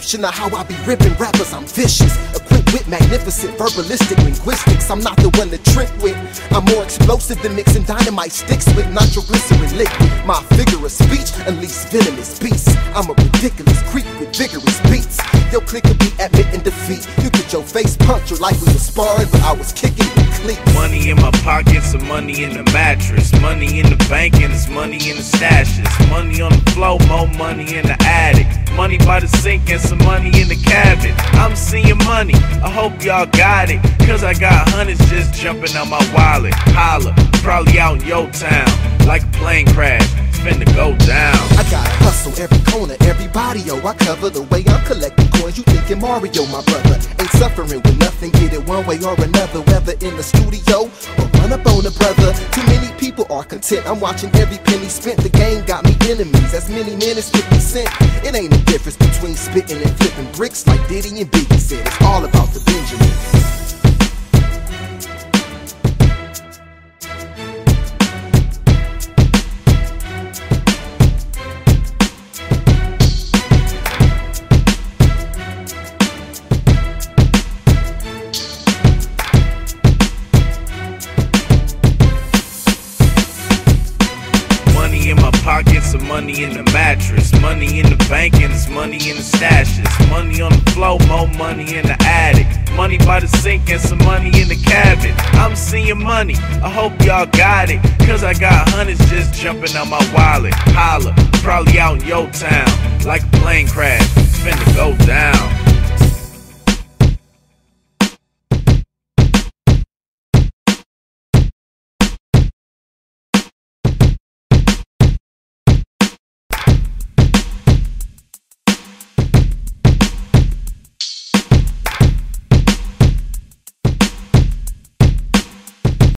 definition of how I be ripping rappers. I'm vicious, equipped with magnificent verbalistic linguistics. I'm not the one to trick with. I'm more explosive than mixing dynamite sticks with nitroglycerin liquid. My figure of speech unleash venomous beasts. I'm a ridiculous creep with vigorous beats. Your click could be admitting defeat. You get your face punctured like we was sparring, but I was kicking pockets and money in the mattress. Money in the bank and it's money in the stashes. Money on the floor, more money in the attic. Money by the sink and some money in the cabinet. I'm seeing money, I hope y'all got it. Cause I got hundreds just jumping on my wallet. Holla, probably out in your town. Like a plane crash, it's finna go down. I gotta hustle every corner, everybody, yo. I cover the way I'm collecting coins. You thinking Mario, my brother. Ain't suffering with nothing, get it one way or another. Whether in the studio or run up on a brother. Too many people are content. I'm watching every penny spent. The game got me enemies. As many men as 50 Cent. It ain't a difference between spitting and flipping bricks like Diddy and Biggie said. It's all about the Benjamins. Money in my pockets and money in the mattress. Money in the bank and it's money in the stashes. Money on the floor, more money in the attic. Money by the sink and some money in the cabinet. I'm seeing money, I hope y'all got it. Cause I got hundreds just jumping on my wallet. Holla, probably out in your town. Like a plane crash, finna go down.